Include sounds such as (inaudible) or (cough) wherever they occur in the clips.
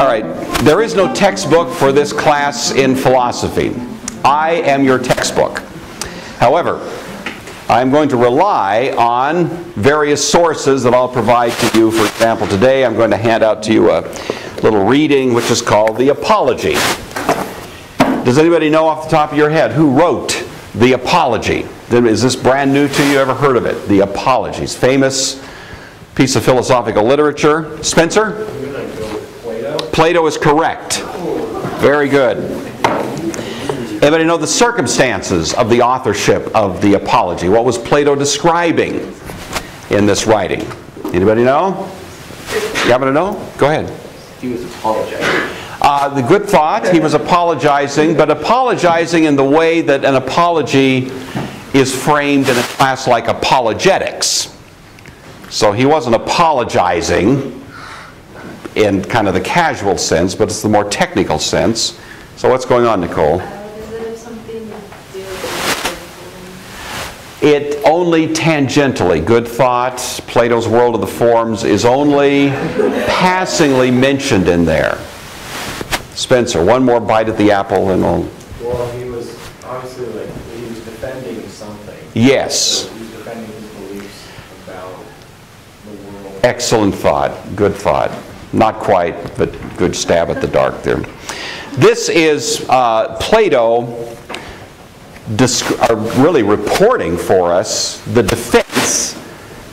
All right, there is no textbook for this class in philosophy. I am your textbook. However, I'm going to rely on various sources that I'll provide to you. For example, today I'm going to hand out to you a little reading which is called The Apology. Does anybody know off the top of your head who wrote The Apology? Is this brand new to you? Ever heard of it? The Apologies. Famous piece of philosophical literature. Spencer? Plato. Is correct. Very good. Anybody know the circumstances of the authorship of the Apology? What was Plato describing in this writing? Anybody know? You happen to know? Go ahead. He was apologizing. Uh, the good thought, he was apologizing, but apologizing in the way that an apology is framed in a class like apologetics. So he wasn't apologizing in kind of the casual sense, but it's the more technical sense. So what's going on, Nicole? Uh, it have something to do with It only tangentially, good thought, Plato's World of the Forms is only passingly mentioned in there. Spencer, one more bite at the apple and we'll, Well, he was obviously like, he was defending something. yes. He was defending his beliefs about the world. Excellent thought, good thought. Not quite, but good stab at the dark there. This is uh, Plato really reporting for us the defense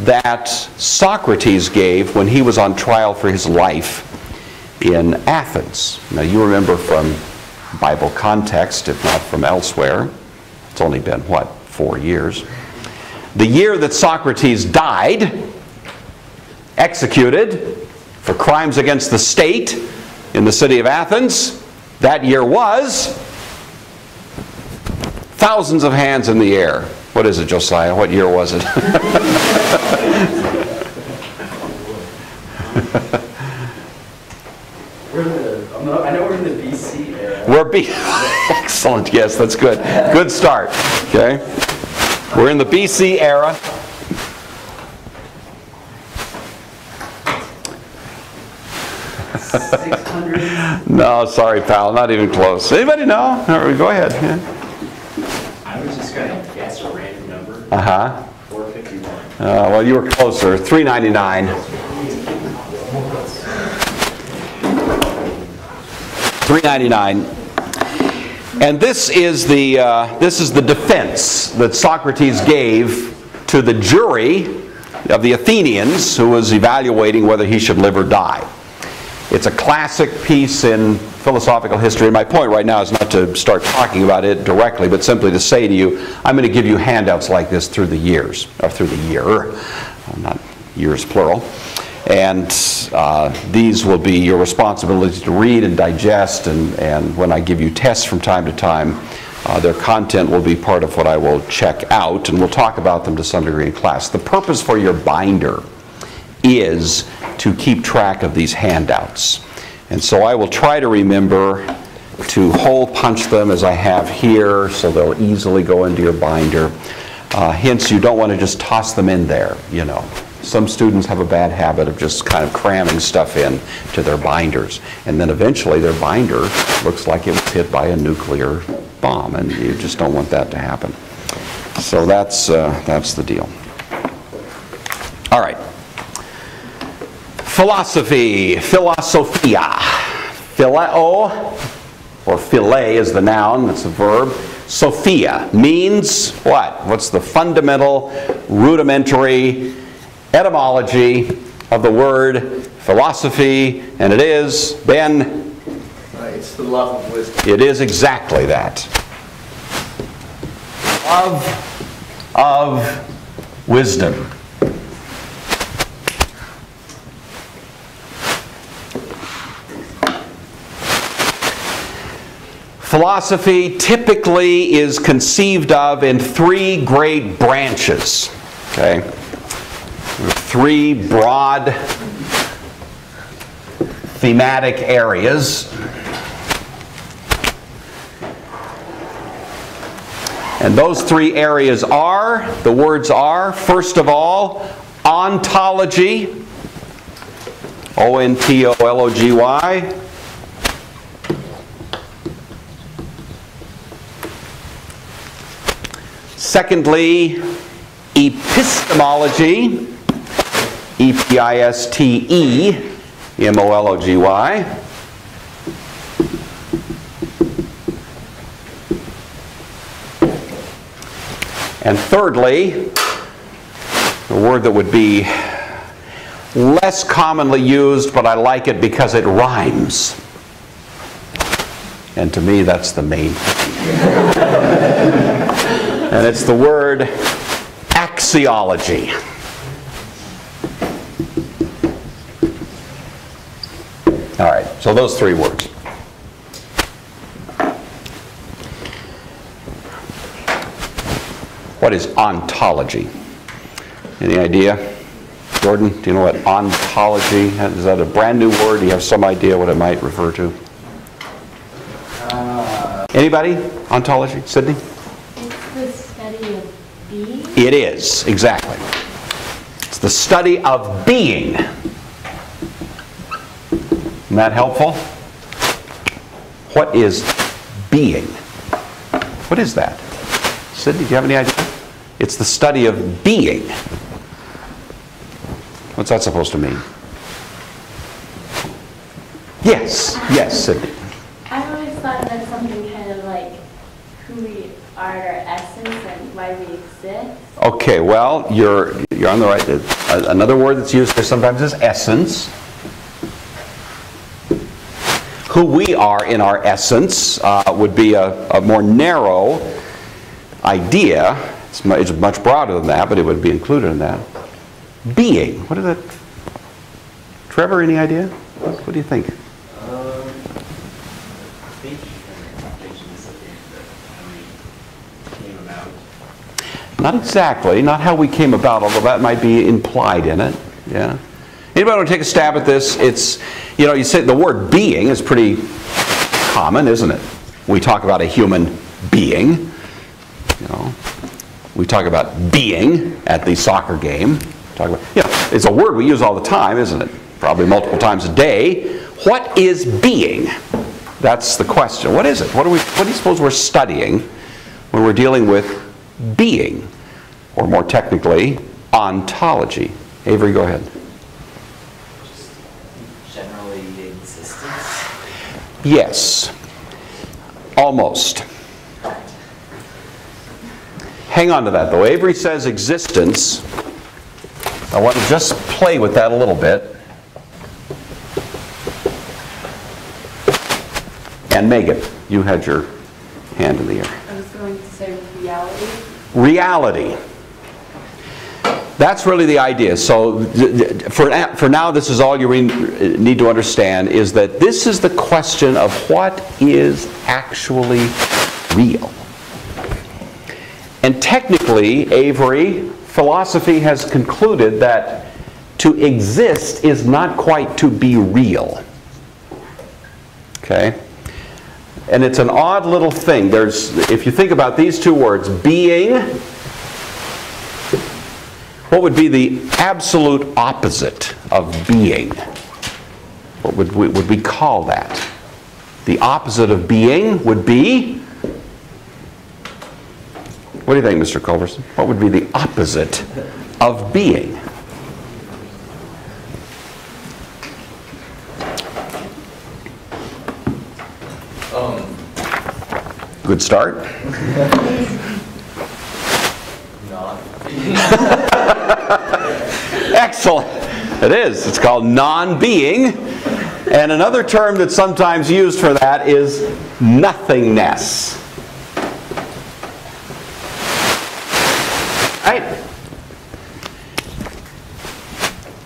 that Socrates gave when he was on trial for his life in Athens. Now, you remember from Bible context, if not from elsewhere, it's only been, what, four years. The year that Socrates died, executed for crimes against the state in the city of Athens. That year was thousands of hands in the air. What is it, Josiah? What year was it? We're in the, I'm I know we're in the BC era. We're B. (laughs) Excellent. Yes, that's good. Good start. Okay. We're in the BC era. No, sorry, pal. Not even close. Anybody know? Right, Go ahead. Yeah. I was just gonna guess a random number, Uh huh. four fifty-one. Uh, well, you were closer. 399. 399. And this is the uh, this is the defense that Socrates gave to the jury of the Athenians who was evaluating whether he should live or die. It's a classic piece in philosophical history. And my point right now is not to start talking about it directly, but simply to say to you, I'm going to give you handouts like this through the years, or through the year, not years plural. And uh, these will be your responsibility to read and digest, and, and when I give you tests from time to time, uh, their content will be part of what I will check out, and we'll talk about them to some degree in class. The purpose for your binder is to keep track of these handouts. And so I will try to remember to hole punch them as I have here so they'll easily go into your binder. Uh, hence, you don't want to just toss them in there, you know. Some students have a bad habit of just kind of cramming stuff in to their binders. And then eventually their binder looks like it was hit by a nuclear bomb, and you just don't want that to happen. So that's, uh, that's the deal. All right. Philosophy, philosophia. Phileo, or phile is the noun, it's a verb. Sophia means what? What's the fundamental, rudimentary etymology of the word philosophy? And it is, Ben, it's the love of wisdom. it is exactly that. Love of wisdom. Philosophy typically is conceived of in three great branches. Okay? Three broad thematic areas. And those three areas are, the words are, first of all, ontology, O N T O L O G Y, Secondly, epistemology. E P I S T E M O L O G Y. And thirdly, a word that would be less commonly used, but I like it because it rhymes. And to me, that's the main thing. (laughs) and it's the word axiology. All right, so those three words. What is ontology? Any idea? Jordan, do you know what ontology, is that a brand new word? Do you have some idea what it might refer to? Anybody? Ontology? Sydney? It's the study of being. It is, exactly. It's the study of being. Isn't that helpful? What is being? What is that? Sydney, do you have any idea? It's the study of being. What's that supposed to mean? Yes, yes, Sydney. I always thought that's something kind of like who we are, our essence, and why we exist. Okay, well, you're, you're on the right. uh, Another word that's used there sometimes is essence. Who we are in our essence uh, would be a, a more narrow idea. It's much, it's much broader than that, but it would be included in that. Being. What is that? Trevor, any idea? What, what do you think? Um, I think interpretation is something that, I mean, came about. Not exactly, not how we came about, although that might be implied in it. Yeah. Anybody want to take a stab at this? It's, you know, you say the word being is pretty common, isn't it? We talk about a human being. You know, we talk about being at the soccer game. Talk about, you know, it's a word we use all the time, isn't it? Probably multiple times a day. What is being? That's the question. What is it? What do we? What do you suppose we're studying when we're dealing with being, or more technically, ontology? Avery, go ahead. Just generally existence. Yes. Almost. Hang on to that though. Avery says existence. I want to just play with that a little bit. And Megan, you had your hand in the air. I was going to say reality. reality. That's really the idea. So for, for now, this is all you need to understand is that this is the question of what is actually real. And technically, Avery, philosophy has concluded that to exist is not quite to be real. Okay? And it's an odd little thing. There's, if you think about these two words, being, what would be the absolute opposite of being? What would we, would we call that? The opposite of being would be? What do you think, Mr. Culverson? What would be the opposite of being? Um, Good start. (laughs) (laughs) Excellent. It is. It's called non being. And another term that's sometimes used for that is nothingness. Right?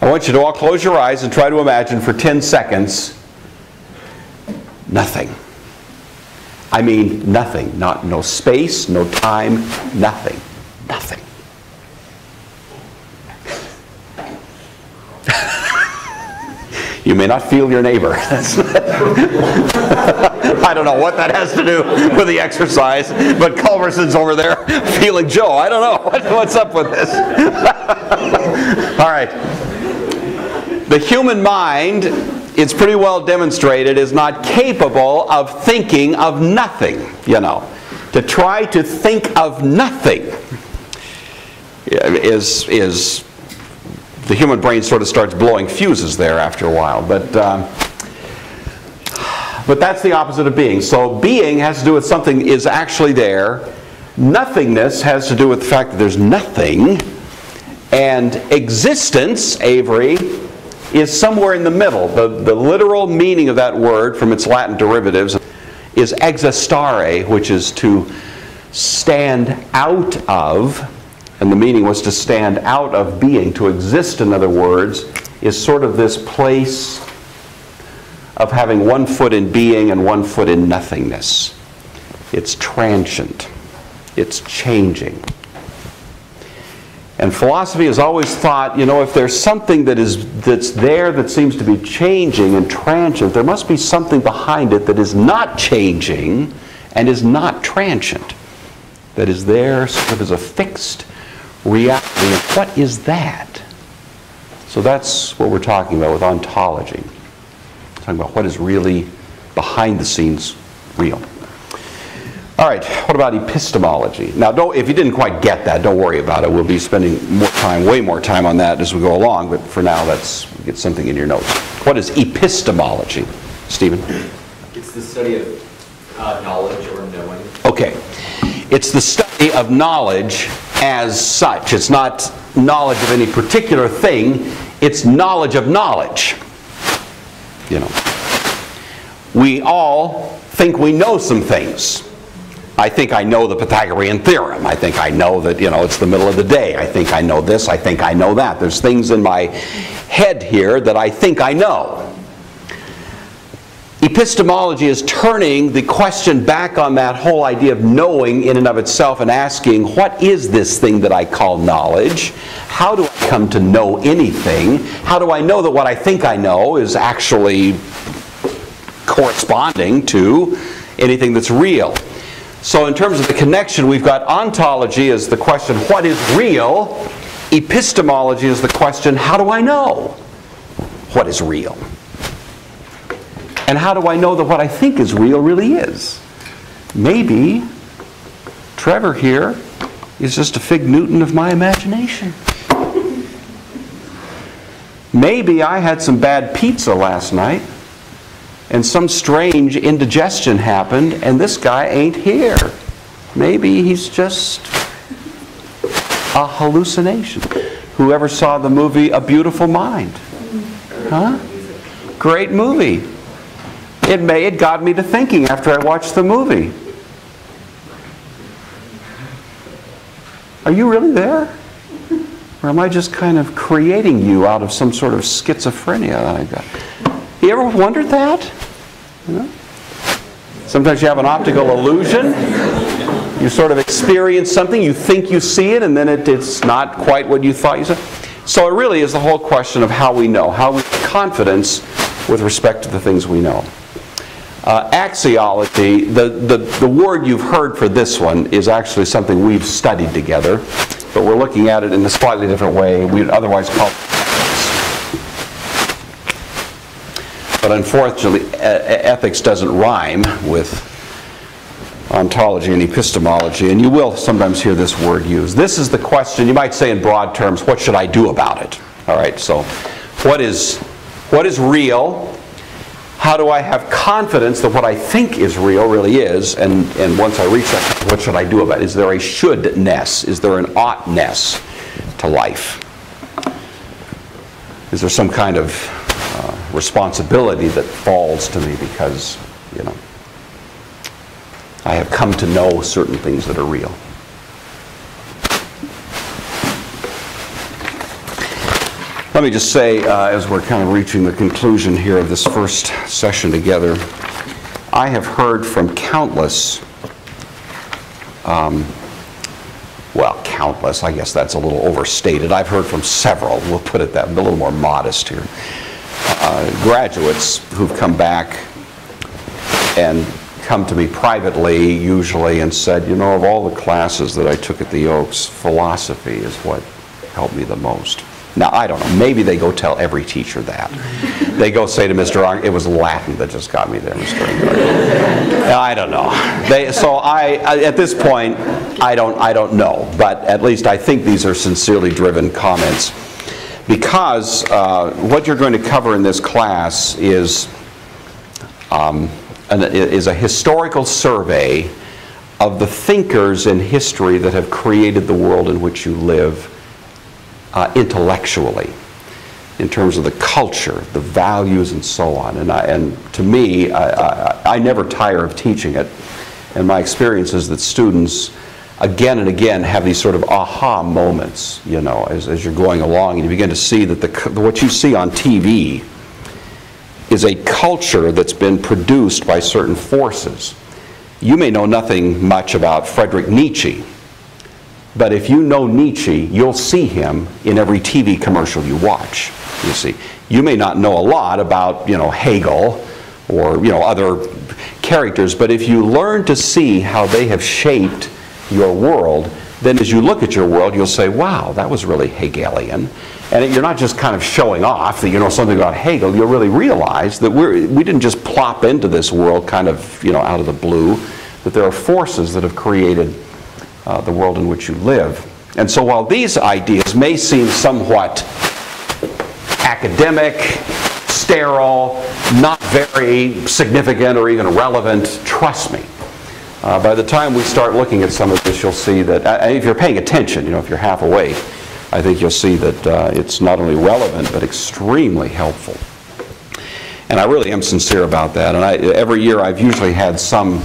I want you to all close your eyes and try to imagine for 10 seconds nothing. I mean nothing. Not no space, no time. Nothing. You may not feel your neighbor. (laughs) I don't know what that has to do with the exercise, but Culverson's over there feeling Joe. I don't know. What- What's up with this? (laughs) All right. The human mind, it's pretty well demonstrated, is not capable of thinking of nothing, you know. to try to think of nothing is, is the human brain sort of starts blowing fuses there after a while. But, um, but that's the opposite of being. So being has to do with something is actually there. Nothingness has to do with the fact that there's nothing. And existence, Avery, is somewhere in the middle. The, the literal meaning of that word from its Latin derivatives is existare, which is to stand out of and the meaning was to stand out of being. To exist, in other words, is sort of this place of having one foot in being and one foot in nothingness. It's transient, it's changing. And philosophy has always thought, you know, if there's something that is that's there that seems to be changing and transient, there must be something behind it that is not changing and is not transient. That is there sort of as a fixed reality. And what is that? So that's what we're talking about with ontology. talking about what is really behind the scenes real. All right, what about epistemology? Now, don't, if you didn't quite get that, don't worry about it. We'll be spending more time, way more time on that as we go along, but for now, let's get something in your notes. What is epistemology, Stephen? It's the study of uh, knowledge or knowing. Okay. It's the study of knowledge as such. It's not knowledge of any particular thing, it's knowledge of knowledge. You know. We all think we know some things. I think I know the Pythagorean theorem. I think I know that, you know, it's the middle of the day. I think I know this. I think I know that. There's things in my head here that I think I know. Epistemology is turning the question back on that whole idea of knowing in and of itself and asking, what is this thing that I call knowledge? How do I come to know anything? How do I know that what I think I know is actually corresponding to anything that's real? So, in terms of the connection, we've got ontology as the question, what is real? Epistemology is the question, how do I know what is real? And how do I know that what I think is real really is? Maybe Trevor here is just a fig Newton of my imagination. Maybe I had some bad pizza last night and some strange indigestion happened and this guy ain't here. Maybe he's just a hallucination. Whoever saw the movie A Beautiful Mind? Huh? Great movie. It may it got me to thinking after I watched the movie. Are you really there? Or am I just kind of creating you out of some sort of schizophrenia that I got? You ever wondered that? You know? Sometimes you have an optical illusion. You sort of experience something, you think you see it, and then it, it's not quite what you thought you saw. So it really is the whole question of how we know, how we have confidence with respect to the things we know. Uh, axiology, the, the, the word you've heard for this one is actually something we've studied together, but we're looking at it in a slightly different way. We'd otherwise call it. But unfortunately, e- ethics doesn't rhyme with ontology and epistemology, and you will sometimes hear this word used. This is the question, you might say in broad terms, what should I do about it? All right, so what is, what is real? How do I have confidence that what I think is real really is? And, and once I reach that, what should I do about it? Is there a shouldness? Is there an oughtness to life? Is there some kind of uh, responsibility that falls to me because, you know, I have come to know certain things that are real? Let me just say, uh, as we're kind of reaching the conclusion here of this first session together, I have heard from countless, um, well, countless, I guess that's a little overstated. I've heard from several, we'll put it that, a little more modest here, uh, graduates who've come back and come to me privately, usually, and said, you know, of all the classes that I took at the Oaks, philosophy is what helped me the most. Now, I don't know, maybe they go tell every teacher that. They go say to Mr. Ong, it was Latin that just got me there, Mr. I don't know. They, so I, I- at this point, I don't, I don't know, but at least I think these are sincerely driven comments. Because uh, what you're going to cover in this class is um, an- is a historical survey of the thinkers in history that have created the world in which you live uh, intellectually, in terms of the culture, the values, and so on. And, I, and to me, I, I, I never tire of teaching it. And my experience is that students, again and again, have these sort of aha moments, you know, as, as you're going along, and you begin to see that the, what you see on TV is a culture that's been produced by certain forces. You may know nothing much about Friedrich Nietzsche, but if you know Nietzsche, you'll see him in every TV commercial you watch. You see, you may not know a lot about, you know, Hegel or, you know, other characters, but if you learn to see how they have shaped your world, then as you look at your world, you'll say, wow, that was really Hegelian. And you're not just kind of showing off that you know something about Hegel, you'll really realize that we're, we didn't just plop into this world kind of, you know, out of the blue, that there are forces that have created uh, the world in which you live. And so while these ideas may seem somewhat academic, sterile, not very significant or even relevant, trust me. Uh, by the time we start looking at some of this, you'll see that, uh, if you're paying attention, you know, if you're half awake, I think you'll see that uh, it's not only relevant, but extremely helpful. And I really am sincere about that. And I, every year I've usually had some,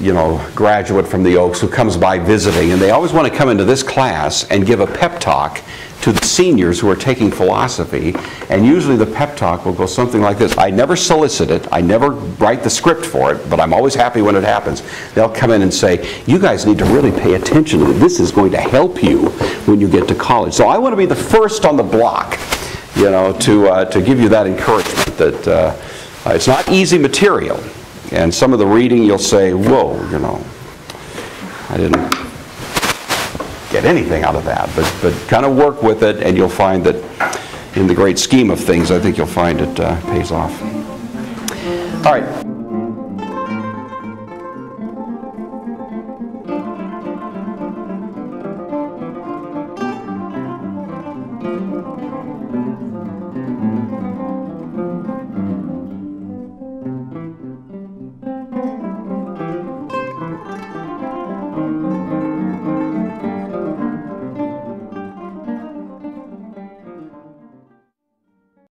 you know, graduate from the Oaks who comes by visiting, and they always want to come into this class and give a pep talk to the seniors who are taking philosophy. And usually the pep talk will go something like this. I never solicit it, I never write the script for it, but I'm always happy when it happens. They'll come in and say, you guys need to really pay attention to this. This is going to help you when you get to college. So I want to be the first on the block you know, to, uh, to give you that encouragement that uh, it's not easy material. And some of the reading you'll say, whoa, you know, I didn't get anything out of that. But, but kind of work with it and you'll find that in the great scheme of things, I think you'll find it uh, pays off. All right,